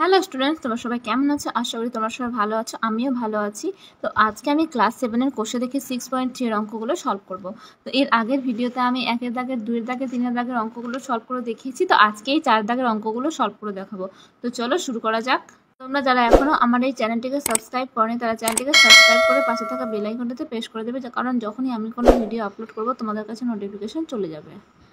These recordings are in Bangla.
হ্যালো স্টুডেন্টস তোমরা সবাই কেমন আছো? আশা করি তোমরা সবাই ভালো আছো, আমিও ভালো আছি। তো আজকে আমি ক্লাস সেভেনের কোষে দেখে সিক্স পয়েন্ট থ্রির অঙ্কগুলো সলভ করব। তো এর আগের ভিডিওতে আমি একের দাগের, দুইয়ের দাগের, তিনের দাগের অঙ্কগুলো সলভ করে দেখিয়েছি। তো আজকে এই চার দাগের অঙ্কগুলো সলভ করে দেখাবো। তো চলো শুরু করা যাক। তোমরা যারা এখনও আমার এই চ্যানেলটিকে সাবস্ক্রাইব করেনি, তারা চ্যানেলটিকে সাবস্ক্রাইব করে পাশে থাকা বেল আইকনটাতে প্রেস করে দেবে কারণ যখনই আমি কোনো ভিডিও আপলোড করব, তোমাদের কাছে নোটিফিকেশন চলে যাবে।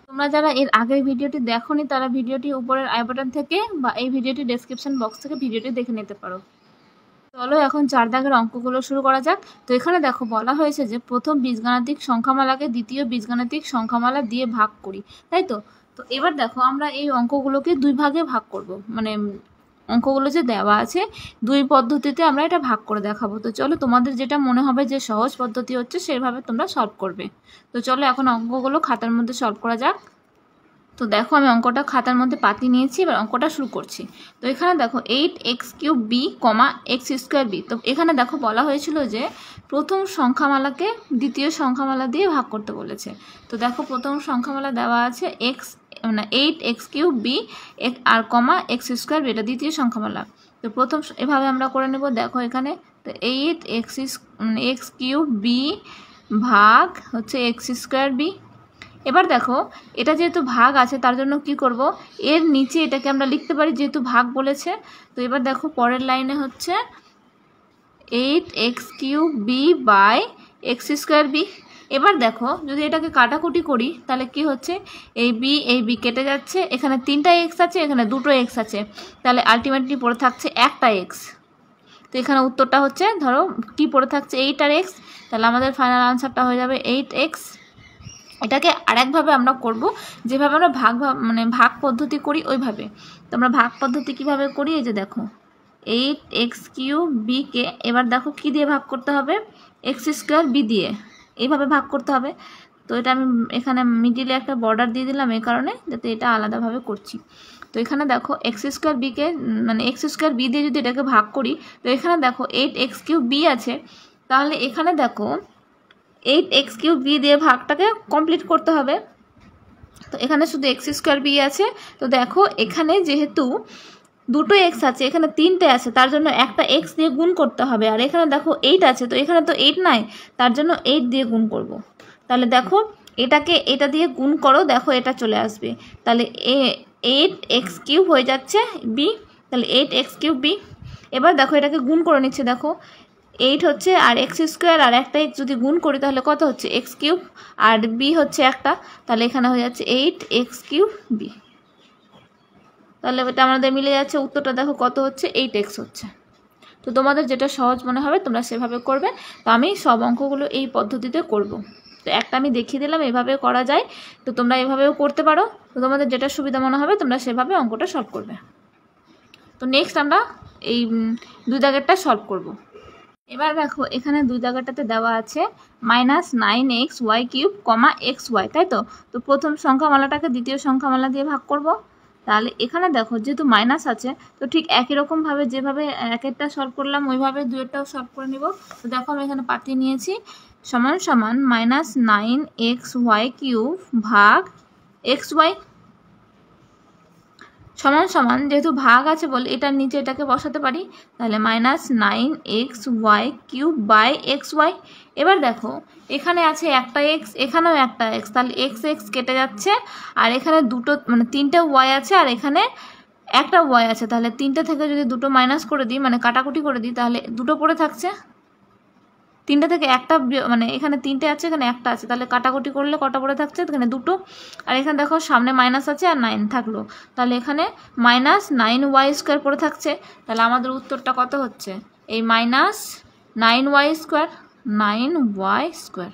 তোমরা যারা এর আগের ভিডিওটি দেখোনি, তারা ভিডিওটি উপরের আই বাটন থেকে বা এই ভিডিওটি ডেসক্রিপশন বক্স থেকে ভিডিওটি দেখে নিতে পারো। চলো এখন চার দাগের অঙ্কগুলো শুরু করা যাক। তো এখানে দেখো, বলা হয়েছে যে প্রথম বীজগাণিতিক সংখ্যামালাকে দ্বিতীয় বীজগাণিতিক সংখ্যামালা দিয়ে ভাগ করি, তাই তো? তো এবার দেখো, আমরা এই অঙ্কগুলোকে দুই ভাগে ভাগ করব। মানে অঙ্কগুলো যে দেওয়া আছে, দুই পদ্ধতিতে আমরা এটা ভাগ করে দেখাবো। তো চলো তোমাদের যেটা মনে হবে যে সহজ পদ্ধতি হচ্ছে, সেভাবে তোমরা সলভ করবে। তো চলো এখন অঙ্কগুলো খাতার মধ্যে সলভ করা যাক। তো দেখো আমি অঙ্কটা খাতার মধ্যে পাতি নিয়েছি, এবার অঙ্কটা শুরু করছি। তো এখানে দেখো eight X cube B comma X square B তো এখানে দেখো বলা হয়েছিল যে প্রথম সংখ্যামালাকে দ্বিতীয় সংখ্যামালা দিয়ে ভাগ করতে বলেছে। তো দেখো প্রথম সংখ্যামালা দেওয়া আছে এক্স মানে এইট এক্স কিউব বি আর কমা এক্স স্কোয়ার বি এটা দ্বিতীয় সংখ্যামালা তো প্রথম এভাবে আমরা করে নেব, দেখো এখানে। তো eight X X cube B ভাগ হচ্ছে এক্স স্কোয়ার বি এবার দেখো, এটা যেহেতু ভাগ আছে, তার জন্য কি করব? এর নিচে এটাকে আমরা লিখতে পারি, যেহেতু ভাগ বলেছে। তো এবার দেখো, পরের লাইনে হচ্ছে eight X cube B by X square B এবার দেখো, যদি এটাকে কাটাকুটি করি, তাহলে কি হচ্ছে? এই বি এই বি কেটে যাচ্ছে, এখানে তিনটা এক্স আছে, এখানে দুটো এক্স আছে। তাহলে আলটিমেটলি পড়ে থাকছে একটা এক্স তো এখানে উত্তরটা হচ্ছে, ধরো, কি পড়ে থাকছে? এইট আর এক্স তাহলে আমাদের ফাইনাল আনসারটা হয়ে যাবে এইট এক্স এটাকে আরেকভাবে আমরা করব, যেভাবে আমরা ভাগ মানে ভাগ পদ্ধতি করি, ওইভাবে। তো আমরা ভাগ পদ্ধতি কীভাবে করি? এই যে দেখো এইট এক্স কিউ বিকে এবার দেখো কি দিয়ে ভাগ করতে হবে? এক্স স্কোয়ার বি দিয়ে। এইভাবে ভাগ করতে হবে। তো এটা আমি এখানে মিডিলে একটা বর্ডার দিয়ে দিলাম এই কারণে যাতে এটা আলাদাভাবে করছি। তো এখানে দেখো এক্স স্কোয়ার বিকে মানে এক্স স্কোয়ার বি দিয়ে যদি এটাকে ভাগ করি, তো এখানে দেখো এইট এক্স কিউ বি আছে। তাহলে এখানে দেখো এইট এক্স কিউ বি দিয়ে ভাগটাকে কমপ্লিট করতে হবে। তো এখানে শুধু এক্স স্কোয়ার বি আছে। তো দেখো এখানে যেহেতু দুটো এক্স আছে, এখানে তিনটে আছে, তার জন্য একটা এক্স দিয়ে গুণ করতে হবে। আর এখানে দেখো এইট আছে, তো এখানে তো এইট নাই, তার জন্য এইট দিয়ে গুণ করব। তাহলে দেখো এটাকে এটা দিয়ে গুণ করো, দেখো এটা চলে আসবে। তাহলে এ এইট এক্স কিউব হয়ে যাচ্ছে বি তাহলে এইট এক্স কিউব বি এবার দেখো এটাকে গুণ করে নিচ্ছে, দেখো। এইট হচ্ছে আর এক্স স্কোয়ার আর একটা এক্স যদি গুণ করি, তাহলে কত হচ্ছে? এক্স কিউব আর বি হচ্ছে একটা, তাহলে এখানে হয়ে যাচ্ছে এইট এক্স কিউব বি তাহলে এটা আমাদের মিলে যাচ্ছে, উত্তরটা দেখো কত হচ্ছে এইট এক্স হচ্ছে। তো তোমাদের যেটা সহজ মনে হবে, তোমরা সেভাবে করবে। তো আমি সব অঙ্কগুলো এই পদ্ধতিতে করব। তো একটা আমি দেখিয়ে দিলাম, এভাবে করা যায়। তো তোমরা এভাবেও করতে পারো। তো তোমাদের যেটা সুবিধা মনে হবে, তোমরা সেভাবে অঙ্কটা সলভ করবে। তো নেক্সট আমরা এই দুই দাগেরটা সলভ করব। এবার দেখো, এখানে দুই জায়গাটাতে দেওয়া আছে minus nine X Y cube comma X Y তাই তো? তো প্রথম সংখ্যামালাটাকে দ্বিতীয় সংখ্যামালা দিয়ে ভাগ করব। তাহলে এখানে দেখো যেহেতু মাইনাস আছে, তো ঠিক একই রকমভাবে যেভাবে এক একটা সলভ করলাম, ওইভাবে দুয়েরটাও সলভ করে নিব। তো দেখো আমি এখানে পাতি নিয়েছি, সমান সমান minus nine X Y cube ভাগ এক্স ওয়াই সমান সমান, যেহেতু ভাগ আছে বলে এটার নিচে এটাকে বসাতে পারি, তাহলে minus nine X Y cube by X Y এবার দেখো, এখানে আছে একটা এক্স এখানেও একটা এক্স তাহলে এক্স এক্স কেটে যাচ্ছে, আর এখানে দুটো মানে তিনটে ওয়াই আছে, আর এখানে একটা ওয়াই আছে, তাহলে তিনটে থেকে যদি দুটো মাইনাস করে দিই মানে কাটাকুটি করে দিই, তাহলে দুটো পড়ে থাকছে? তিনটে থেকে একটা মানে এখানে তিনটে আছে, এখানে একটা আছে। তাহলে কাটাকুটি করলে কটা পড়ে থাকছে? এখানে দুটো। আর এখানে দেখো, সামনে মাইনাস আছে আর নাইন থাকল। তাহলে এখানে মাইনাস নাইন ওয়াই স্কোয়ার পড়ে থাকছে। তাহলে আমাদের উত্তরটা কত হচ্ছে? এই minus nine Y square nine Y square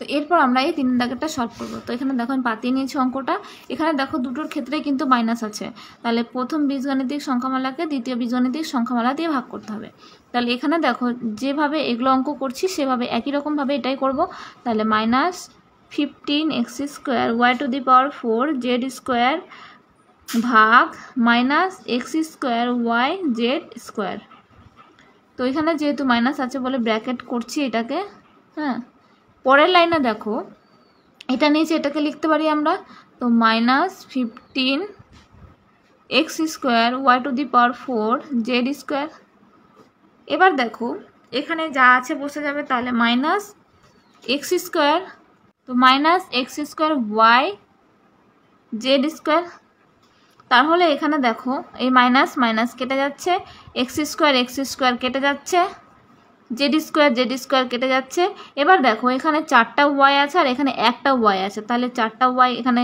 তো এরপর আমরা এই তিন দাগেরটা সলভ করব। তো এখানে দেখো, আমি পাতিয়ে নিয়েছি অঙ্কটা। এখানে দেখো, দুটোর ক্ষেত্রে কিন্তু মাইনাস আছে। তাহলে প্রথম বীজগাণিতিক সংখ্যামালাকে দ্বিতীয় বীজগাণিতিক সংখ্যামালা দিয়ে ভাগ করতে হবে। তাহলে এখানে দেখো, যেভাবে এগুলো অঙ্ক করছি, সেভাবে একই রকমভাবে এটাই করব। তাহলে minus fifteen X square Y to the power four Z square ভাগ minus X square Y Z square তো এখানে যেহেতু মাইনাস আছে বলে ব্র্যাকেট করছি এটাকে হ্যাঁ? পরের লাইনে দেখো, এটা নিচে এটাকে লিখতে পারি আমরা, তো minus fifteen X square Y to the power four Z square এবার দেখো, এখানে যা আছে বসে যাবে তাহলে মাইনাস এক্স স্কোয়ার তো minus X square Y Z square তাহলে এখানে দেখো, এই মাইনাস মাইনাস কেটে যাচ্ছে এক্স স্কোয়ার এক্স স্কোয়ার কেটে যাচ্ছে জেড স্কোয়ার জেড স্কোয়ার কেটে যাচ্ছে, এবার দেখো, এখানে চারটা ওয়াই আছে আর এখানে একটা ওয়াই আছে, তাহলে চারটা ওয়াই এখানে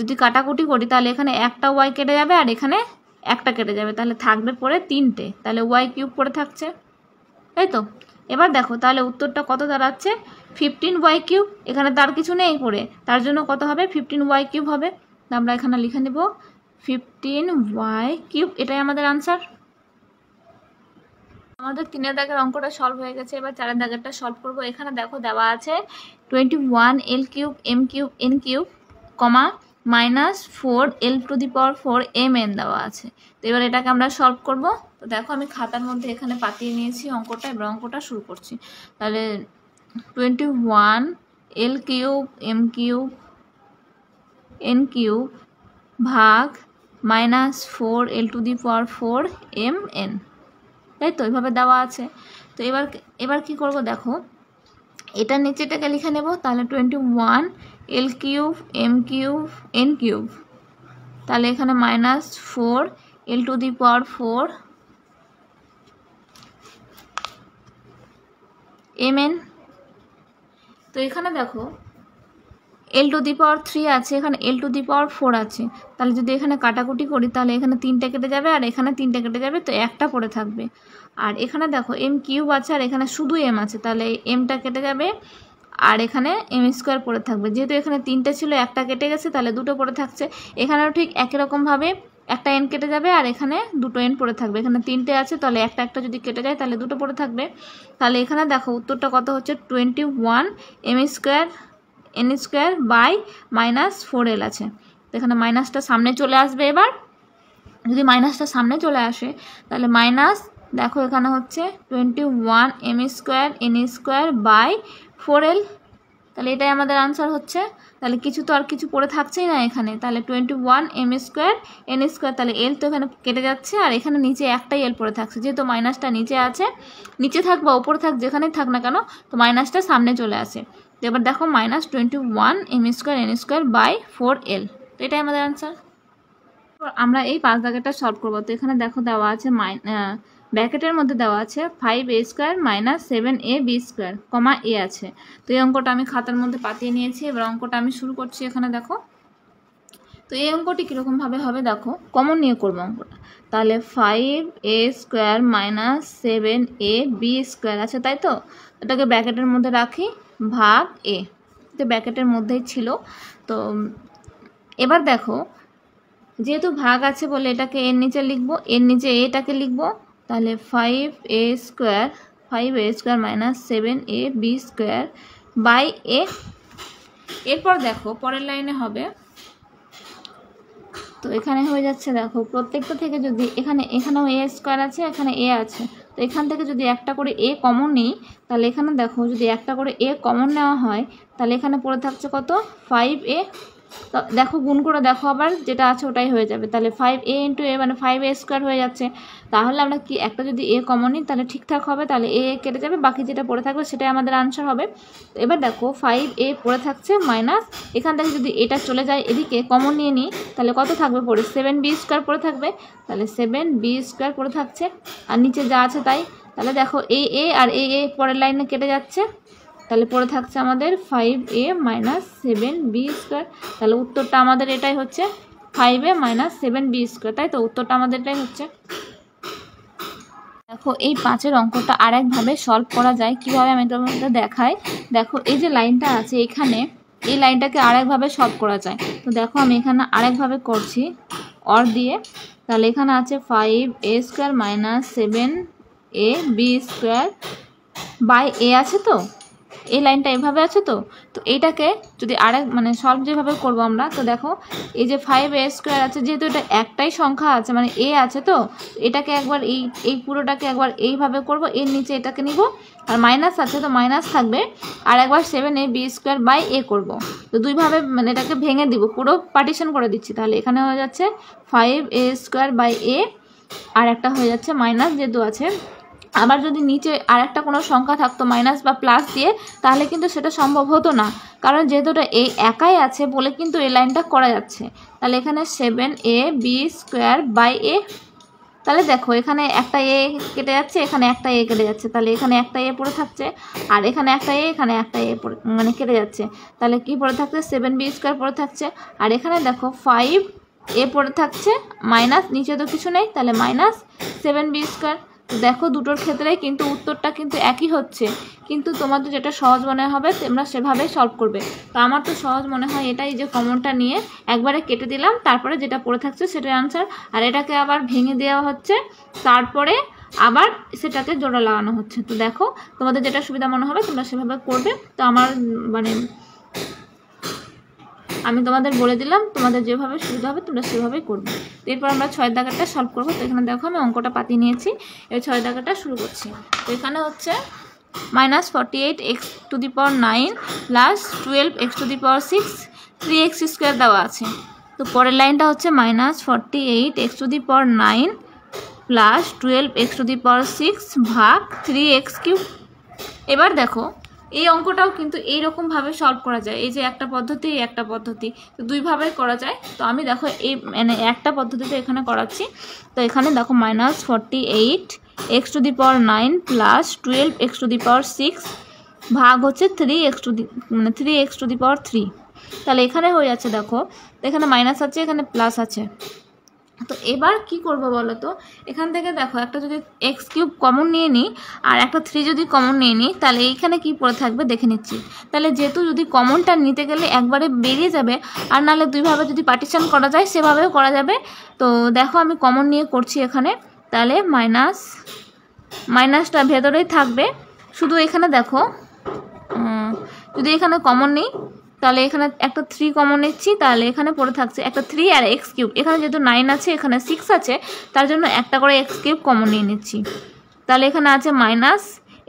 যদি কাটাকুটি করি, তাহলে এখানে একটা ওয়াই কেটে যাবে আর এখানে একটা কেটে যাবে, তাহলে থাকবে পরে তিনটে। তাহলে ওয়াই কিউব পরে থাকছে। তাই তো। এবার দেখো, তাহলে উত্তরটা কত দাঁড়াচ্ছে? ফিফটিন ওয়াই কিউব এখানে তার কিছু নেই পড়ে। তার জন্য কত হবে? ফিফটিন ওয়াই কিউব হবে। আমরা এখানে লিখে নেব ফিফটিন ওয়াই কিউব এটাই আমাদের আনসার আমাদের তিনের দাগের অঙ্কটা সলভ হয়ে গেছে। এবার চারের দাগেরটা সলভ করব। এখানে দেখো দেওয়া আছে twenty one L cube M cube N cube comma minus four L to the power four M N দেওয়া আছে। তো এবার এটাকে আমরা সলভ করব। তো দেখো আমি খাতার মধ্যে এখানে পাতিয়ে নিয়েছি অঙ্কটা, এবার অঙ্কটা শুরু করছি। তাহলে twenty one L cube, M cube, N cube ভাগ minus four L to the power four M N. তাই তো? এইভাবে দেওয়া আছে। তো এবার এবার কি করব দেখো? এটা নিচেটাকে লিখে নেব। তাহলে twenty one L cube M cube N cube তাহলে এখানে minus four L to the power four M N তো এখানে দেখো এল টু দি পাওয়ার থ্রি আছে, এখানে এল টু দি পাওয়ার ফোর আছে। তাহলে যদি এখানে কাটাকুটি করি, তাহলে এখানে তিনটে কেটে যাবে আর এখানে তিনটে কেটে যাবে, তো একটা পড়ে থাকবে। আর এখানে দেখো এম কিউব আছে আর এখানে শুধু এম আছে, তাহলে এমটা কেটে যাবে আর এখানে এম স্কোয়ার পড়ে থাকবে। যেহেতু এখানে তিনটে ছিল, একটা কেটে গেছে, তাহলে দুটো পড়ে থাকছে। এখানেও ঠিক একই রকমভাবে একটা এন কেটে যাবে আর এখানে দুটো এন পড়ে থাকবে। এখানে তিনটে আছে, তাহলে একটা একটা যদি কেটে যায়, তাহলে দুটো পড়ে থাকবে। তাহলে এখানে দেখো, উত্তরটা কত হচ্ছে? Twenty one M square N square by minus four L আছে এখানে মাইনাসটা সামনে চলে আসবে এবার। যদি মাইনাসটা সামনে চলে আসে, তাহলে মাইনাস দেখো এখানে হচ্ছে twenty one M square N square by four L তাহলে এটাই আমাদের আনসার হচ্ছে। তাহলে কিছু তো আর কিছু পড়ে থাকছেই না এখানে। তাহলে twenty one M square N square তাহলে এল তো এখানে কেটে যাচ্ছে, আর এখানে নিচে একটাই এল পড়ে থাকছে। যেহেতু মাইনাসটা নিচে আছে, নিচে থাক বা ওপরে থাক, যেখানেই থাক না কেন, তো মাইনাসটা সামনে চলে আসে। তো এবার দেখো minus twenty one M square N square by four L তো এটাই আমাদের আনসার আমরা এই পাঁচ দাগেরটা সলভ করব। তো এখানে দেখো দেওয়া আছে মাই ব্র্যাকেটের মধ্যে দেওয়া আছে five A square minus seven A B square comma A আছে। তো এই অঙ্কটা আমি খাতার মধ্যে পাতিয়ে নিয়েছি, এবার অঙ্কটা আমি শুরু করছি এখানে দেখো। তো এই অঙ্কটি কীরকমভাবে হবে দেখো কমন নিয়ে করব অঙ্কটা। তাহলে five A square minus seven A B square আছে, তাই তো? এটাকে ব্র্যাকেটের মধ্যে রাখি, ভাগ এ তো ব্র্যাকেটের মধ্যেই ছিল। তো এবার দেখো, যেহেতু ভাগ আছে বলে এটাকে এর নিচে লিখব, এর নিচে এটাকে লিখব তাহলে five A square five A square minus seven A B square by A এরপর দেখো, পরের লাইনে হবে। তো এখানে হয়ে যাচ্ছে দেখো, প্রত্যেকটা থেকে যদি এখানে, এখানেও এ স্কোয়ার আছে, এখানে এ আছে। তো এখান থেকে যদি একটা করে এ কমন নিই, তাহলে এখানে দেখো যদি একটা করে এ কমন নেওয়া হয়, তাহলে এখানে পড়ে থাকছে কত? ফাইভ এ দেখো, গুণ করে দেখো আবার, যেটা আছে ওটাই হয়ে যাবে। তাহলে ফাইভ এ ইন্টু এ মানে ফাইভ এ স্কোয়ার হয়ে যাচ্ছে। তাহলে আমরা কি, একটা যদি এ কমন নিই, তাহলে ঠিকঠাক হবে। তাহলে এ কেটে যাবে, বাকি যেটা পড়ে থাকবে, সেটাই আমাদের আনসার হবে। এবার দেখো ফাইভ এ পড়ে থাকছে মাইনাস এখান থেকে যদি এটা চলে যায় এদিকে কমন নিয়ে নিই, তাহলে কত থাকবে পড়ে? সেভেন বি স্কোয়ার পড়ে থাকবে। তাহলে সেভেন বি স্কোয়ার পড়ে থাকছে। আর নিচে যা আছে তাই। তাহলে দেখো এ এ আর এ এ পরের লাইনে কেটে যাচ্ছে। তাহলে পড়ে থাকছে আমাদের five A minus seven B square তাহলে উত্তরটা আমাদের এটাই হচ্ছে five A minus seven B square তাই তো? উত্তরটা আমাদের এটাই হচ্ছে। দেখো, এই পাঁচের অঙ্কটা আর একভাবে সলভ করা যায়। কীভাবে আমি তোমাদের দেখাই? দেখো, এই যে লাইনটা আছে এখানে, এই লাইনটাকে আরেকভাবে সলভ করা যায়। তো দেখো, আমি এখানে আর একভাবে করছি অর দিয়ে। তাহলে এখানে আছে five A square minus seven A B square by A আছে তো? এই লাইনটা এভাবে আছে তো? তো এইটাকে যদি আরেক মানে সলভ যেভাবে করব আমরা, তো দেখো, এই যে ফাইভ এ স্কোয়ার আছে, যেহেতু এটা একটাই সংখ্যা আছে মানে এ আছে তো, এটাকে একবার এই এই পুরোটাকে একবার এইভাবে করব, এর নিচে এটাকে নিব, আর মাইনাস আছে তো মাইনাস থাকবে, আর একবার seven A B square by A করব। তো দুইভাবে মানে এটাকে ভেঙে দিব, পুরো পার্টিশন করে দিচ্ছি, তাহলে এখানে হয়ে যাচ্ছে five A square by A আর একটা হয়ে যাচ্ছে মাইনাস যেহেতু আছে আবার যদি নিচে আর একটা কোনো সংখ্যা থাকতো মাইনাস বা প্লাস দিয়ে, তাহলে কিন্তু সেটা সম্ভব হতো না। কারণ যেহেতু এটা এই একাই আছে বলে কিন্তু এই লাইনটা করা যাচ্ছে। তাহলে এখানে seven A B square by A তাহলে দেখো, এখানে একটা এ কেটে যাচ্ছে, এখানে একটা এ কেটে যাচ্ছে। তাহলে এখানে একটা এ পড়ে থাকছে, আর এখানে একটা এ এখানে একটা এ পড়ে মানে কেটে যাচ্ছে। তাহলে কি পড়ে থাকছে? সেভেন বি স্কোয়ার পড়ে থাকছে। আর এখানে দেখো ফাইভ এ পড়ে থাকছে মাইনাস নিচে তো কিছু নেই, তাহলে মাইনাস সেভেন বি স্কোয়ার দেখো দুটোর ক্ষেত্রেই কিন্তু উত্তরটা কিন্তু একই হচ্ছে। কিন্তু তোমাদের যেটা সহজ মনে হবে, তোমরা সেভাবেই সলভ করবে। তো আমার তো সহজ মনে হয় এটাই যে কমনটা নিয়ে একবারে কেটে দিলাম, তারপরে যেটা পড়ে থাকছে সেটার আনসার আর এটাকে আবার ভেঙে দেওয়া হচ্ছে, তারপরে আবার সেটাকে জোড়া লাগানো হচ্ছে। তো দেখো, তোমাদের যেটা সুবিধা মনে হবে, তোমরা সেভাবে করবে। তো আমার মানে আমি তোমাদের বলে দিলাম, তোমাদের যেভাবে সুবিধা হবে, তোমরা সেভাবেই করবে। এরপর আমরা ছয় দাগাটা সলভ করব। তো এখানে দেখো আমি অঙ্কটা পাতি নিয়েছি। এই ছয় দাগাটা শুরু করছি। তো এখানে হচ্ছে minus forty eight X to the power nine plus twelve X to the power six three X square দেওয়া আছে। তো পরের লাইনটা হচ্ছে minus forty eight X to the power nine plus twelve X to the power six ভাগ থ্রি এক্স কিউব এবার দেখো এই অঙ্কটাও কিন্তু এইরকমভাবে সলভ করা যায়। এই যে একটা পদ্ধতি, এই একটা পদ্ধতি। তো দুইভাবে করা যায়। তো আমি দেখো এই মানে একটা পদ্ধতিতে এখানে করাচ্ছি। তো এখানে দেখো minus forty eight X to the power nine plus twelve X to the power six ভাগ হচ্ছে থ্রি এক্স টু দি মানে three X to the power three তাহলে এখানে হয়ে যাচ্ছে দেখো। এখানে মাইনাস আছে, এখানে প্লাস আছে। তো এবার কি করব বলো তো এখান থেকে দেখো, একটা যদি এক্স কিউব কমন নিয়ে নিই, আর একটা থ্রি যদি কমন নিয়ে নিই, তাহলে এইখানে কি পড়ে থাকবে দেখে নিচ্ছি। তাহলে যেহেতু যদি কমনটা নিতে গেলে একবারে বেরিয়ে যাবে, আর নাহলে দুইভাবে যদি পার্টিশন করা যায়, সেভাবেও করা যাবে। তো দেখো, আমি কমন নিয়ে করছি এখানে। তাহলে মাইনাস মাইনাসটা ভেতরেই থাকবে। শুধু এখানে দেখো যদি এখানে কমন নেই তাহলে এখানে একটা থ্রি কমন নিচ্ছি, তাহলে এখানে পড়ে থাকছে একটা থ্রি আর এক্স কিউব এখানে যেহেতু নাইন আছে, এখানে সিক্স আছে, তার জন্য একটা করে এক্স কিউব কমন নিয়ে নিচ্ছি। তাহলে এখানে আছে মাইনাস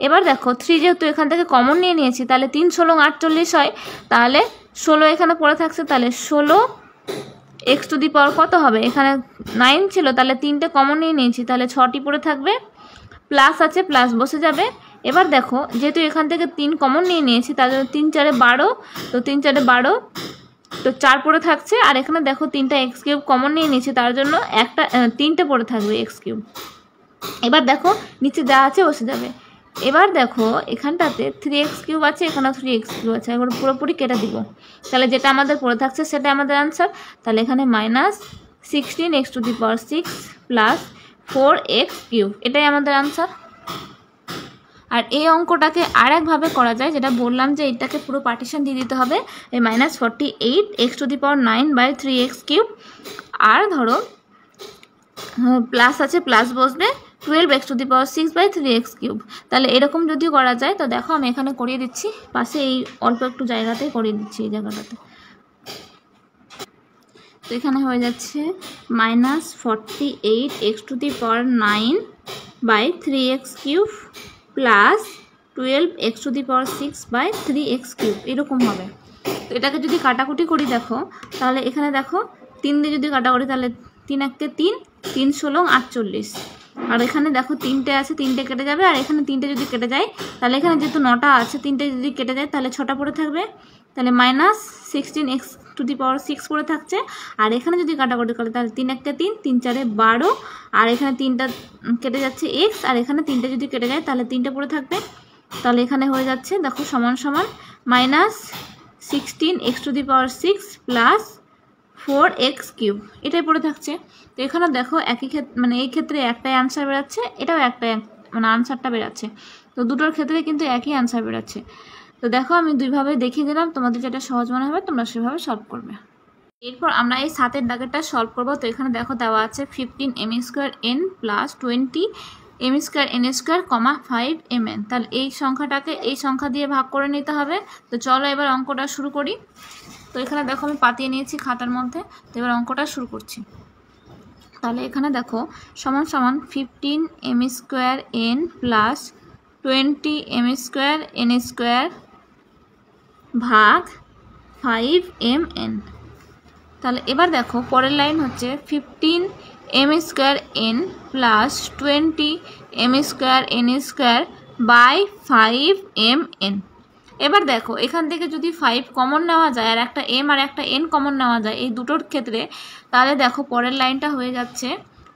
এবার দেখো থ্রি যেহেতু এখান থেকে কমন নিয়ে নিয়েছি, তাহলে তিন ষোলো আটচল্লিশ হয়। তাহলে ষোলো এখানে পড়ে থাকছে, তাহলে ষোলো এক্স টু দি পাওয়ার কত হবে? এখানে নাইন ছিল, তাহলে তিনটে কমন নিয়ে নিয়েছি, তাহলে ছটি পড়ে থাকবে। প্লাস আছে প্লাস বসে যাবে। এবার দেখো, যেহেতু এখান থেকে তিন কমন নিয়ে নিয়েছি তার জন্য তিন চারে বারো, তো তিন চারে বারো, তো চার পড়ে থাকছে, আর এখানে দেখো তিনটা এক্স কিউব কমন নিয়ে নিয়েছি, তার জন্য একটা তিনটে পড়ে থাকবে এক্স কিউব এবার দেখো, নিচে যা আছে বসে যাবে। এবার দেখো, এখানটাতে থ্রি এক্স কিউব আছে, এখানেও থ্রি এক্স কিউব আছে, এবার পুরোপুরি কেটে দিব। তাহলে যেটা আমাদের পড়ে থাকছে, সেটা আমাদের আনসার তাহলে এখানে minus sixteen X to the power six plus four X cube এটাই আমাদের আনসার আর এই অঙ্কটাকে আর একভাবে করা যায়, যেটা বললাম যে এটাকে পুরো পার্টিশন দিয়ে দিতে হবে, এই minus forty eight X to the power nine by three X cube আর ধরো প্লাস আছে প্লাস বসবে twelve X to the power six by three X cube তাহলে এরকম যদি করা যায়, তো দেখো আমি এখানে করিয়ে দিচ্ছি, পাশে এই অল্প একটু জায়গাতেই করিয়ে দিচ্ছি এই জায়গাটাতে। তো এখানে হয়ে যাচ্ছে minus forty eight X to the power nine by three X cube plus twelve X to the power six by three X cube, এরকম হবে। তো এটাকে যদি কাটাকুটি করি দেখো, তাহলে এখানে দেখো, তিন দিয়ে যদি কাটাকুটি তাহলে তিন এককে তিন তিন ষোলো, আটচল্লিশ। আর এখানে দেখো তিনটে আছে, তিনটে কেটে যাবে, আর এখানে তিনটে যদি কেটে যায়, তাহলে এখানে যেহেতু নটা আছে, তিনটে যদি কেটে যায়, তাহলে ছটা পড়ে থাকবে। তাহলে minus sixteen X to the power six পড়ে থাকছে। আর এখানে যদি কাটাকুটি করে, তাহলে তিন একটা তিন তিন চারে বারো। আর এখানে তিনটা কেটে যাচ্ছে এক্স আর এখানে তিনটে যদি কেটে যায়, তাহলে তিনটে পড়ে থাকবে। তাহলে এখানে হয়ে যাচ্ছে, দেখো, সমান সমান minus sixteen X to the power six plus four X cube এটাই পড়ে থাকছে। তো এখানে দেখো, একই ক্ষেত্রে মানে এই ক্ষেত্রে একটাই আনসার বেরাচ্ছে, এটাও একটাই মানে আনসারটা বেরাচ্ছে। তো দুটোর ক্ষেত্রে কিন্তু একই আনসার বেরাচ্ছে। তো দেখো, আমি দুইভাবে দেখিয়ে দিলাম। তোমাদের যেটা সহজ মনে হবে, তোমরা সেভাবে সলভ করবে। এরপর আমরা এই সাতের দাগেরটা সলভ করব। তো এখানে দেখো, দেওয়া আছে fifteen M square N plus twenty M square N square comma five M N তাহলে এই সংখ্যাটাকে এই সংখ্যা দিয়ে ভাগ করে নিতে হবে। তো চলো এবার অঙ্কটা শুরু করি। তো এখানে দেখো, আমি পাতিয়ে নিয়েছি খাতার মধ্যে। তো এবার অঙ্কটা শুরু করছি। তাহলে এখানে দেখো, সমান সমান fifteen M square N plus twenty M square N square ভাগ ফাইভ এম এন। তাহলে এবার দেখো, পরের লাইন হচ্ছে fifteen M square N plus twenty M square N square by five M N. এবার দেখো, এখান থেকে যদি ফাইভ কমন নেওয়া যায় আর একটা এম আর একটা এন কমন নেওয়া যায় এই দুটোর ক্ষেত্রে, তাহলে দেখো পরের লাইনটা হয়ে যাচ্ছে।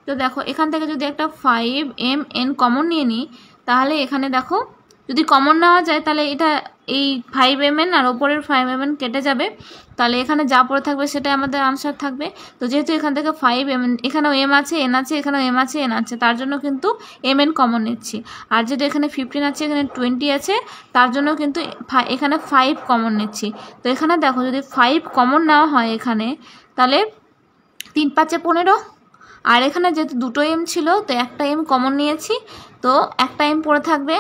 তো দেখো, এখান থেকে যদি একটা ফাইভ এম এন কমন নিয়ে নিই, তাহলে এখানে দেখো যদি কমন নেওয়া যায়, তাহলে এটা এই ফাইভ এম আর ওপরের ফাইভ এম কেটে যাবে। তাহলে এখানে যা পড়ে থাকবে সেটাই আমাদের আনসার থাকবে। তো যেহেতু এখান থেকে ফাইভ এম এখানেও এম আছে এন আছে, এখানেও এম আছে এন আছে, তার জন্য কিন্তু এম এন কমন নিচ্ছি। আর যেহেতু এখানে ফিফটিন আছে, এখানে টোয়েন্টি আছে, তার জন্য কিন্তু এখানে ফাইভ কমন নিচ্ছি। তো এখানে দেখো, যদি ফাইভ কমন নেওয়া হয় এখানে, তাহলে তিন পাঁচে পনেরো। আর এখানে যেহেতু দুটো এম ছিল, তো একটা এম কমন নিয়েছি। তো একটা এম পড়ে থাকবে।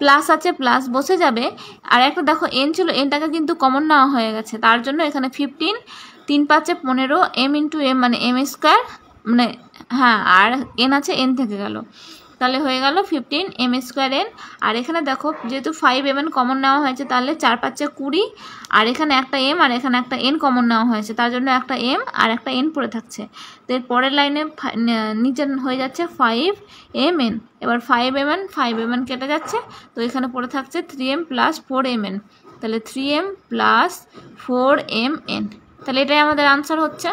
প্লাস আছে প্লাস বসে যাবে। আর একটা দেখো এন ছিল এনটাকে কিন্তু কমন নেওয়া হয়ে গেছে। তার জন্য এখানে ফিফটিন তিন পাঁচে পনেরো এম ইন্টু এম মানে এম স্কোয়ার মানে হ্যাঁ আর এন আছে এন থেকে গেল। তাহলে হয়ে গেল ফিফটিন এম স্কোয়ার এন আর এখানে দেখো, যেহেতু ফাইভ এম এন কমন নেওয়া হয়েছে, তাহলে চার পাঁচে কুড়ি। আর এখানে একটা এম আর এখানে একটা এন কমন নেওয়া হয়েছে, তার জন্য একটা এম আর একটা এন পড়ে থাকছে। তো এর পরের লাইনে নিচে হয়ে যাচ্ছে ফাইভ এম এন এবার five M N five M N কেটে যাচ্ছে, তো এখানে পড়ে থাকছে three M plus four M N তাহলে three M plus four M N তাহলে এটাই আমাদের আনসার হচ্ছে।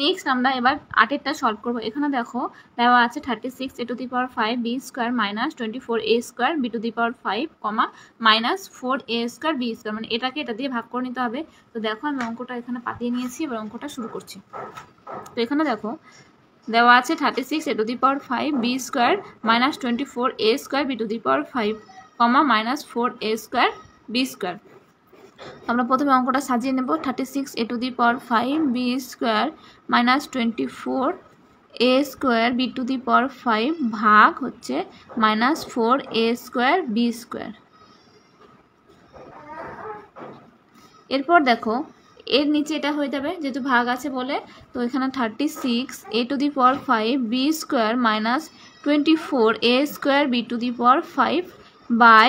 নেক্সট আমরা এবার আটেরটা সলভ করব। এখানে দেখো, দেওয়া আছে thirty six A to the power five B square minus twenty four A square B to the power five comma minus four A square B square মানে এটাকে এটা দিয়ে ভাগ করে নিতে হবে। তো দেখো, আমি অঙ্কটা এখানে পাতিয়ে নিয়েছি, এবার অঙ্কটা শুরু করছি। তো এখানে দেখো, দেওয়া আছে thirty six A to the power five B square minus twenty four A square B to the power five comma minus four A square B square আমরা প্রথমে অঙ্কটা সাজিয়ে নেব। Thirty six A to the power five B square minus twenty four A square B to the power five ভাগ হচ্ছে minus four A square B square এরপর দেখো, এর নিচে এটা হয়ে যাবে, যেহেতু ভাগ আছে বলে, তো এখানে thirty six A to the power five B square minus twenty four A square B to the power five by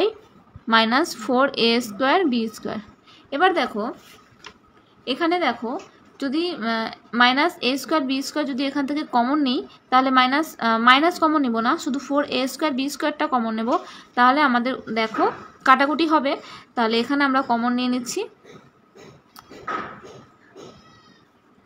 minus four A square B square এবার দেখো, এখানে দেখো, যদি minus A square B square যদি এখান থেকে কমন নিই, তাহলে মাইনাস মাইনাস কমন নেব না, শুধু ফোর এ স্কোয়ার বি স্কোয়ারটা কমন নেব। তাহলে আমাদের, দেখো, কাটাকুটি হবে। তাহলে এখানে আমরা কমন নিয়ে নিচ্ছি।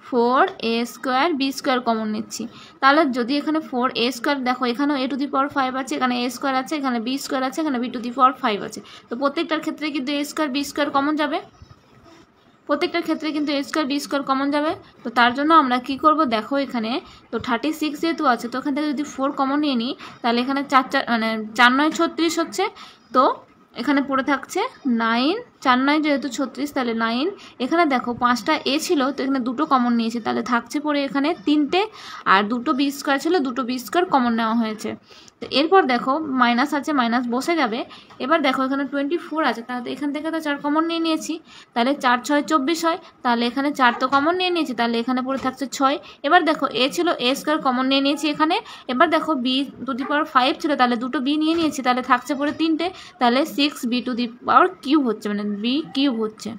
Four A square B square common নিচ্ছি। তাহলে যদি এখানে ফোর এ স্কোয়ার দেখো, এখানেও এ টু দি পাওয়ার ফাইভ আছে, এখানে এ স্কোয়ার আছে, এখানে বি স্কোয়ার আছে, এখানে B to the power five আছে। তো প্রত্যেকটার ক্ষেত্রে কিন্তু A square B square common যাবে। প্রত্যেকটার ক্ষেত্রে কিন্তু A square B square common যাবে। তো তার জন্য আমরা কি করব? দেখো এখানে, তো থার্টি সিক্স যেহেতু আছে, তো এখান থেকে যদি ফোর কমন নিয়ে নিই, তাহলে এখানে চার চার মানে চার নয় ছত্রিশ হচ্ছে। তো এখানে পড়ে থাকছে নাইন চার নয় যেহেতু ছত্রিশ, তাহলে নাইন। এখানে দেখো পাঁচটা এ ছিল, তো এখানে দুটো কমন নিয়েছে, তাহলে থাকছে পরে এখানে তিনটে, আর দুটো বি স্কোয়ার ছিল, দুটো বি স্কোয়ার কমন নেওয়া হয়েছে। তো এরপর দেখো মাইনাস আছে মাইনাস বসে যাবে। এবার দেখো এখানে টোয়েন্টি ফোর আছে, তাহলে এখান থেকে তো চার কমন নিয়ে নিয়েছি, তাহলে চার, ছয়, চব্বিশ হয়, তাহলে এখানে চার তো কমন নিয়ে নিয়েছি, তাহলে এখানে পড়ে থাকছে ছয়। এবার দেখো এ ছিল এ স্কোয়ার কমন নিয়ে নিয়েছি এখানে। এবার দেখো B to the power five ছিল, তাহলে দুটো বি নিয়ে নিয়েছি, তাহলে থাকছে পরে তিনটে, তাহলে six B to the power cube হচ্ছে মানে বি কিউব হচ্ছে?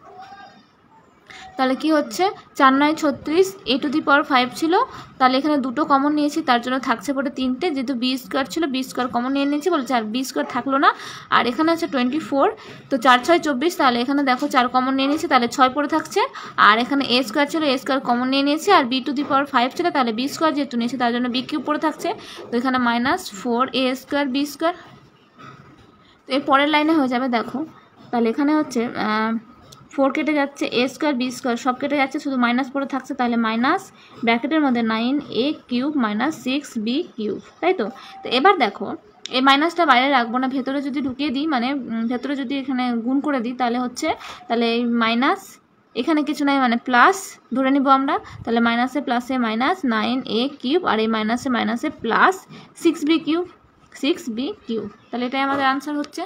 তাহলে কি হচ্ছে? চার নয় ছত্রিশ, এ টু দি পাওয়ার ফাইভ ছিল। তাহলে এখানে দুটো কমন নিয়েছি, তার জন্য থাকছে পরে তিনটে। যেহেতু বি স্কোয়ার ছিল, বি স্কোয়ার কমন নিয়ে নিয়েছি, বলে চার, বি স্কোয়ার থাকল না। আর এখানে আছে টোয়েন্টি ফোর তো চার ছয় চব্বিশ, তাহলে এখানে দেখো চার কমন নিয়ে নিয়েছি, তাহলে ছয় পড়ে থাকছে। আর এখানে এ স্কোয়ার ছিল এ স্কোয়ার কমন নিয়ে নিয়েছি, আর B to the power five ছিল, তাহলে বি স্কোয়ার যেহেতু নিয়েছি, তার জন্য বি কিউব পড়ে থাকছে। তো এখানে minus four A square B square তো এর পরের লাইনে হয়ে যাবে, দেখো। তাহলে এখানে হচ্ছে ফোর কেটে যাচ্ছে এ স্কোয়ার বি স্কোয়ার সব কেটে যাচ্ছে, শুধু মাইনাস পরে থাকছে, তাহলে মাইনাস ব্র্যাকেটের মধ্যে nine A cube minus six B cube তাই তো? তো এবার দেখো, এই মাইনাসটা বাইরে রাখব না, ভেতরে যদি ঢুকিয়ে দিই মানে ভেতরে যদি এখানে গুণ করে দিই, তাহলে হচ্ছে, তাহলে এই মাইনাস এখানে কিছু নাই মানে প্লাস ধরে নিব আমরা, তাহলে মাইনাসে প্লাসে মাইনাস নাইন এ কিউব আর এই মাইনাসে মাইনাসে plus six B cube six B cube তাহলে এটাই আমাদের আনসার হচ্ছে।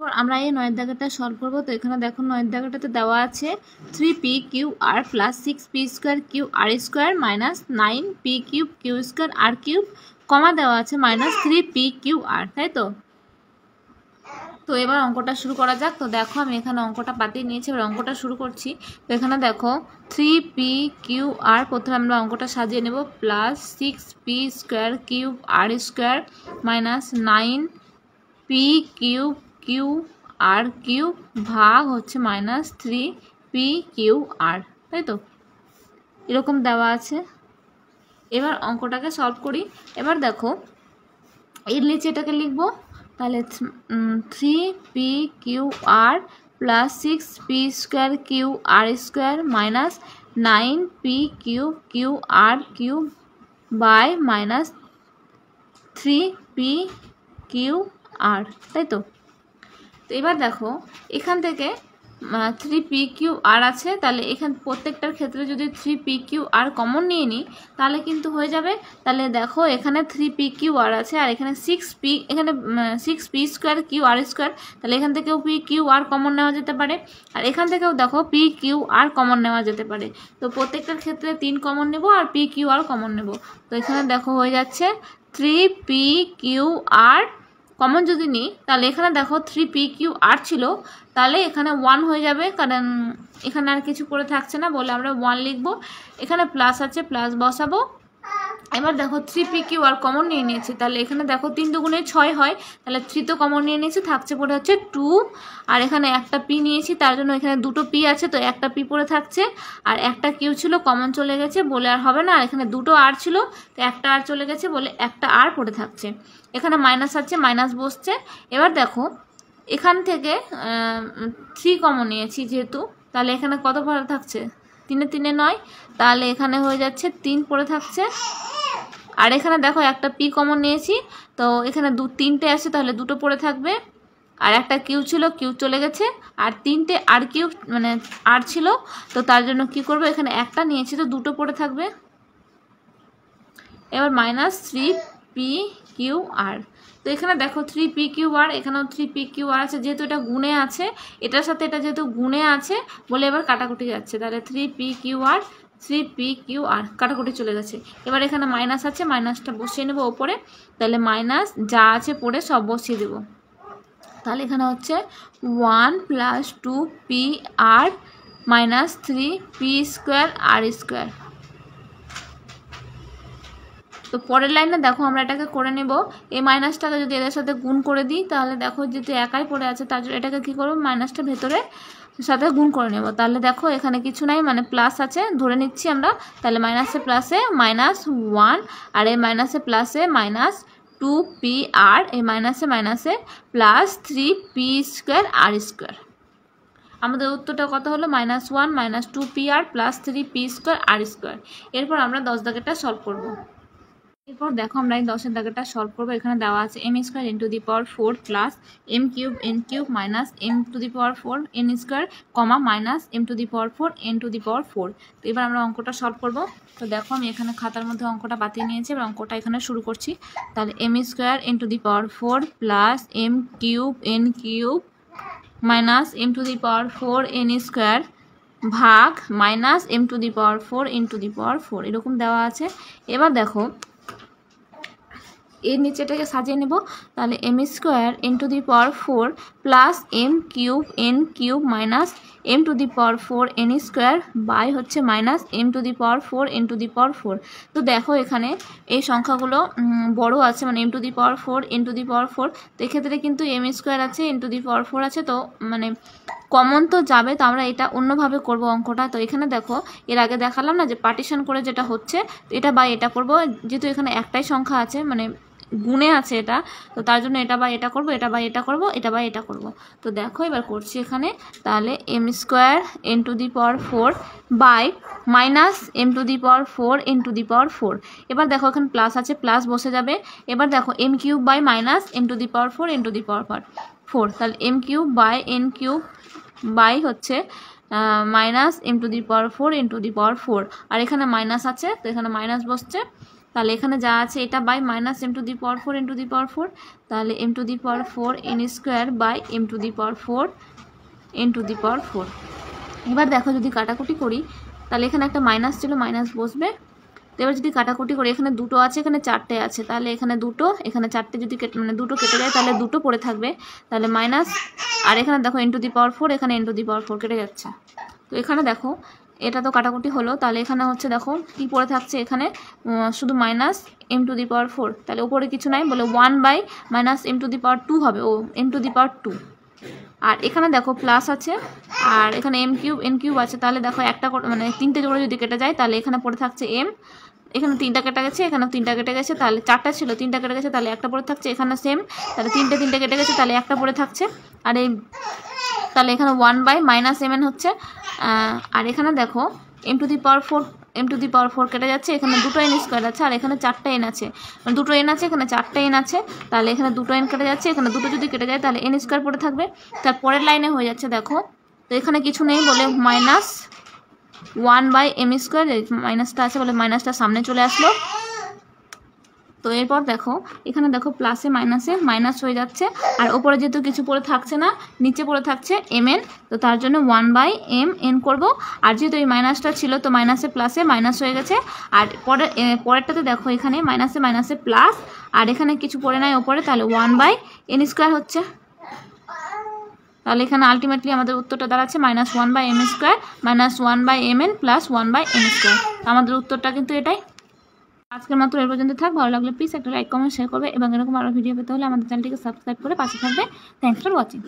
এরপর আমরা এই নয়ের দাগেরটা সলভ করব। তো এখানে দেখো নয়ের দাগেরটাতে দেওয়া আছে three P Q R plus six P square Q R square minus nine P cube Q square R cube comma দেওয়া আছে minus three P Q R তাই তো? তো এবার অঙ্কটা শুরু করা যাক। তো দেখো আমি এখানে অঙ্কটা পাতিয়ে নিয়েছি, এবার অঙ্কটা শুরু করছি। তো এখানে দেখো থ্রি পি কিউ আর প্রথমে আমরা অঙ্কটা সাজিয়ে নেব plus six P square cube R square minus nine P cube Q R cube ভাগ হচ্ছে minus three P Q R তাই তো এরকম দেওয়া আছে। এবার অঙ্কটাকে সলভ করি। এবার দেখো, এর নিচে এটাকে লিখব। তাহলে three P Q R plus six P square Q R square minus nine P Q Q R Q by minus three P Q R তাই তো তো এবার দেখো, এখান থেকে থ্রি পি কিউ আর আছে, তাহলে এখান, প্রত্যেকটার ক্ষেত্রে যদি three P Q R common নিয়ে নিই, তাহলে কিন্তু হয়ে যাবে, তাহলে দেখো এখানে থ্রি পি কিউ আর আছে, আর এখানে সিক্স পি এখানে six P square Q R square তাহলে এখান থেকেও পি কিউ আর কমন নেওয়া যেতে পারে, আর এখান থেকেও দেখো পি কিউ আর কমন নেওয়া যেতে পারে। তো প্রত্যেকটার ক্ষেত্রে তিন কমন নেব আর পি কিউ আর কমন নেব। তো এখানে দেখো হয়ে যাচ্ছে three P Q R common যদি নিই, তাহলে এখানে দেখো থ্রি পি কিউ আর ছিল, তাহলে এখানে ওয়ান হয়ে যাবে, কারণ এখানে আর কিছু করে থাকছে না বলে আমরা ওয়ান লিখব। এখানে প্লাস আছে প্লাস বসাবো। এবার দেখো three P Q R common নিয়ে নিয়েছি। তাহলে এখানে দেখো তিন দুগুণে ছয় হয়, তাহলে থ্রি তো কমন নিয়ে নিয়েছি, থাকছে পড়ে হচ্ছে টু আর এখানে একটা পি নিয়েছি, তার জন্য এখানে দুটো পি আছে, তো একটা পি পড়ে থাকছে। আর একটা কিউ ছিল কমন চলে গেছে, বলে আর হবে না। আর এখানে দুটো আর ছিল, তো একটা আর চলে গেছে, বলে একটা আর পড়ে থাকছে। এখানে মাইনাস আছে মাইনাস বসছে। এবার দেখো, এখান থেকে থ্রি কমন নিয়েছি যেহেতু, তাহলে এখানে কত পড়ে থাকছে? তিনে তিনে নয়। তাহলে এখানে হয়ে যাচ্ছে তিন পড়ে থাকছে। আর এখানে দেখো একটা পি কমন নিয়েছি। তো এখানে দু তিনটে আছে, তাহলে দুটো পড়ে থাকবে। আর একটা কিউ ছিল, কিউ চলে গেছে। আর তিনটে আর কিউ মানে আর ছিল। তো তার জন্য কি করব? এখানে একটা নিয়েছি, তো দুটো পড়ে থাকবে। এবার minus three P Q R তো এখানে দেখো থ্রি পি কিউ আর এখানেও থ্রি পি কিউ আর আছে, যেহেতু এটা গুণে আছে, এটার সাথে এটা যেহেতু গুণে আছে, বলে এবার কাটাকুটি যাচ্ছে। তাহলে three P Q R three P Q R কাটাকুটি চলে গেছে। এবার এখানে মাইনাস আছে মাইনাসটা বসিয়ে নেব ওপরে। তাহলে মাইনাস যা আছে পড়ে সব বসিয়ে দেবো। তাহলে এখানে হচ্ছে one plus two P R minus three P square R square তো পরের লাইনে দেখো, আমরা এটাকে করে নেব। এই মাইনাসটাকে যদি এদের সাথে গুণ করে দিই, তাহলে দেখো যেহেতু একাই পড়ে আছে, তার জন্য এটাকে কী করব? মাইনাসটা ভেতরে সাথে গুণ করে নেব। তাহলে দেখো, এখানে কিছু নাই মানে প্লাস আছে, ধরে নিচ্ছি আমরা। তাহলে মাইনাসে প্লাসে মাইনাস ওয়ান আর এই মাইনাসে প্লাসে মাইনাস টু পি আর এই মাইনাসে মাইনাসে plus three P square R square আমাদের উত্তরটা কত হলো? Minus one minus two P R plus three P square R square এরপর আমরা দশ দাগেরটা সলভ করব। এরপর দেখো আমরা এই দশের দাগেরটা সলভ করব। এখানে দেওয়া আছে M square N to the power four plus M cube N cube minus M to the power four N square comma minus M to the power four N to the power four তো এবার আমরা অঙ্কটা সলভ করব। তো দেখো আমি এখানে খাতার মধ্যে অঙ্কটা বাতিয়ে নিয়েছি, এবার অঙ্কটা এখানে শুরু করছি। তাহলে M square N to the power four plus M cube N cube minus M to the power four N square ভাগ minus M to the power four N to the power four এরকম দেওয়া আছে। এবার দেখো এর নিচেটাকে সাজিয়ে নেব। তাহলে M square N to the power four plus M cube N cube minus M to the power four N square by হচ্ছে minus M to the power four N to the power four তো দেখো এখানে এই সংখ্যাগুলো বড় আছে মানে M to the power four N to the power four তো এক্ষেত্রে কিন্তু এম স্কোয়ার আছে N to the power four আছে, তো মানে কমন তো যাবে, তো আমরা এটা অন্যভাবে করব অঙ্কটা। তো এখানে দেখো, এর আগে দেখালাম না যে পার্টিশন করে যেটা হচ্ছে এটা বা এটা করব। যেহেতু এখানে একটাই সংখ্যা আছে মানে গুণে আছে এটা, তো তার জন্য এটা বা এটা করব, এটা বা এটা করব, এটা বা এটা করব। তো দেখো এবার করছি এখানে, তাহলে M square N to the power four by minus M to the power four N to the power four এবার দেখো এখানে প্লাস আছে প্লাস বসে যাবে। এবার দেখো M cube by minus M to the power four N to the power four four তাহলে M cube by N cube by হচ্ছে minus M to the power four N to the power four আর এখানে মাইনাস আছে, তো এখানে মাইনাস বসছে। তাহলে এখানে যা আছে এটা by minus M to the power four into the power four তাহলে M to the power four N square by M to the power four N to the power four এবার দেখো যদি কাটাকুটি করি, তাহলে এখানে একটা মাইনাস ছিল মাইনাস বসবে। তো এবার যদি কাটাকুটি করি, এখানে দুটো আছে, এখানে চারটে আছে, তাহলে এখানে দুটো, এখানে চারটে যদি মানে দুটো কেটে যায়, তাহলে দুটো পড়ে থাকবে। তাহলে মাইনাস আর এখানে দেখো N to the power four এখানে N to the power four কেটে যাচ্ছে। তো এখানে দেখো এটা তো কাটাকুটি হলো। তাহলে এখানে হচ্ছে দেখো, কি পড়ে থাকছে এখানে? শুধু minus M to the power four তাহলে ওপরে কিছু নাই, বলে one by minus M to the power two হবে। ও M to the power two আর এখানে দেখো প্লাস আছে, আর এখানে এম কিউব এন কিউব আছে। তাহলে দেখো একটা মানে তিনটে করে যদি কেটে যায়, তাহলে এখানে পড়ে থাকছে এম এখানে তিনটা কেটে গেছে, এখানে তিনটা কেটে গেছে, তাহলে চারটা ছিল, তিনটা কেটে গেছে, তাহলে একটা পড়ে থাকছে, এখানে সেম তাহলে তিনটে তিনটে কেটে গেছে, তাহলে একটা পড়ে থাকছে। আর এই তাহলে এখানে ওয়ান বাই মাইনাস এম হচ্ছে আর এখানে দেখো M to the power four M to the power four কেটে যাচ্ছে, এখানে দুটো এন স্কোয়ার আছে, আর এখানে চারটা এন আছে। মানে দুটো এন আছে, এখানে চারটা এন আছে, তাহলে এখানে দুটো এন কেটে যাচ্ছে, এখানে দুটো যদি কেটে যায়, তাহলে এন স্কোয়ার পড়ে থাকবে। তার পরের লাইনে হয়ে যাচ্ছে, দেখো, তো এখানে কিছু নেই বলে minus one by M square মাইনাসটা আছে বলে মাইনাসটা সামনে চলে আসলো। তো এরপর দেখো, এখানে দেখো প্লাসে মাইনাসে মাইনাস হয়ে যাচ্ছে। আর ওপরে যেহেতু কিছু পড়ে থাকছে না, নিচে পড়ে থাকছে এম এন তো তার জন্য ওয়ান বাই এম এন করব। আর যেহেতু এই মাইনাসটা ছিল, তো মাইনাসে প্লাসে মাইনাস হয়ে গেছে। আর পরে পরেরটাতে দেখো, এখানে মাইনাসে মাইনাসে প্লাস আর এখানে কিছু পড়ে নাই ওপরে, তাহলে ওয়ান বাই এন স্কোয়ার হচ্ছে। তাহলে এখানে আলটিমেটলি আমাদের উত্তরটা দাঁড়াচ্ছে minus one by M square minus one by M N plus one by N square আমাদের উত্তরটা কিন্তু এটাই। আজকের মাত্র এর পর্যন্ত থাক। ভালো লাগলে প্লিজ একটা লাইক কমেন্ট শেয়ার করবে এবং এরকম আরও ভিডিও পেতে হলে আমাদের চ্যানেলটিকে সাবস্ক্রাইব করে পাশে থাকবে। Thanks for watching